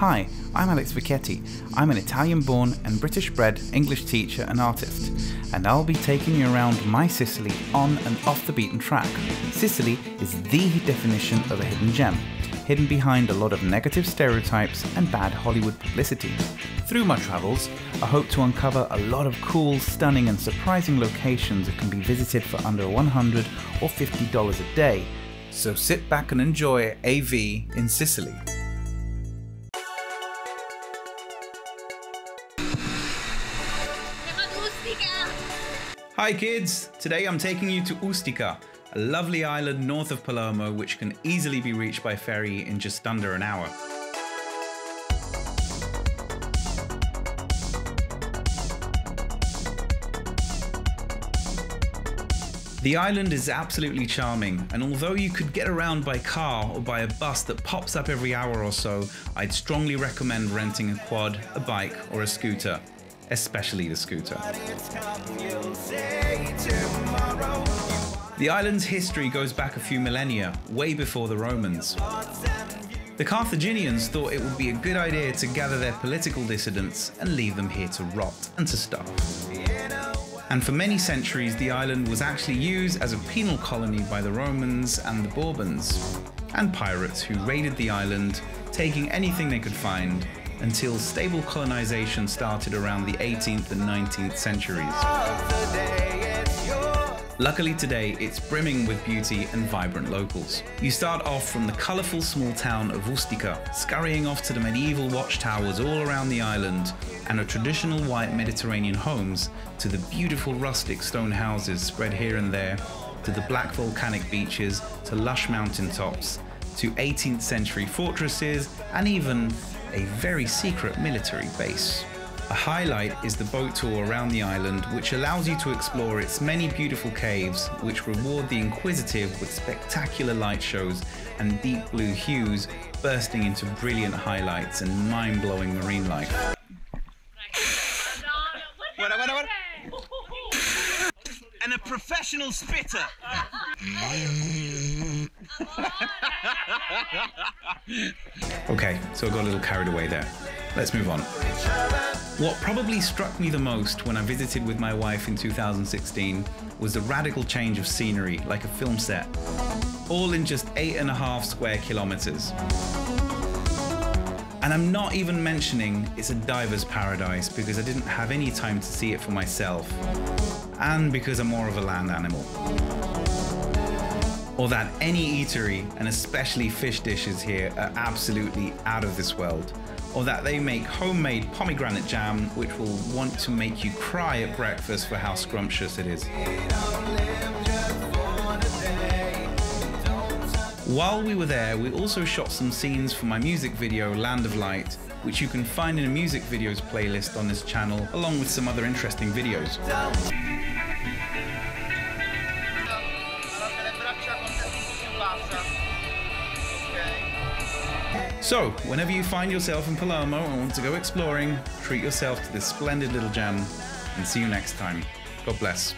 Hi, I'm Alex Vecchietti. I'm an Italian born and British bred English teacher and artist, and I'll be taking you around my Sicily on and off the beaten track. Sicily is the definition of a hidden gem, hidden behind a lot of negative stereotypes and bad Hollywood publicity. Through my travels, I hope to uncover a lot of cool, stunning, and surprising locations that can be visited for under 100 or $50 a day. So sit back and enjoy AV in Sicily. Hi kids! Today I'm taking you to Ustica, a lovely island north of Palermo which can easily be reached by ferry in just under an hour. The island is absolutely charming, and although you could get around by car or by a bus that pops up every hour or so, I'd strongly recommend renting a quad, a bike, or a scooter especially the scooter. The island's history goes back a few millennia, way before the Romans. The Carthaginians thought it would be a good idea to gather their political dissidents and leave them here to rot and to starve. And for many centuries, the island was actually used as a penal colony by the Romans and the Bourbons, and pirates who raided the island, taking anything they could find until stable colonization started around the 18th and 19th centuries. Luckily today, it's brimming with beauty and vibrant locals. You start off from the colourful small town of Ustica, scurrying off to the medieval watchtowers all around the island, and the traditional white Mediterranean homes, to the beautiful rustic stone houses spread here and there, to the black volcanic beaches, to lush mountain tops, to 18th century fortresses, and even a very secret military base. A highlight is the boat tour around the island, which allows you to explore its many beautiful caves, which reward the inquisitive with spectacular light shows and deep blue hues bursting into brilliant highlights and mind blowing marine life. and a professional spitter. okay, so I got a little carried away there. Let's move on. What probably struck me the most when I visited with my wife in 2016 was the radical change of scenery, like a film set, all in just eight and a half square kilometers. And I'm not even mentioning it's a diver's paradise because I didn't have any time to see it for myself, and because I'm more of a land animal or that any eatery, and especially fish dishes here, are absolutely out of this world, or that they make homemade pomegranate jam which will want to make you cry at breakfast for how scrumptious it is. While we were there, we also shot some scenes for my music video Land of Light, which you can find in a music videos playlist on this channel, along with some other interesting videos. So, whenever you find yourself in Palermo and want to go exploring, treat yourself to this splendid little gem and see you next time. God bless.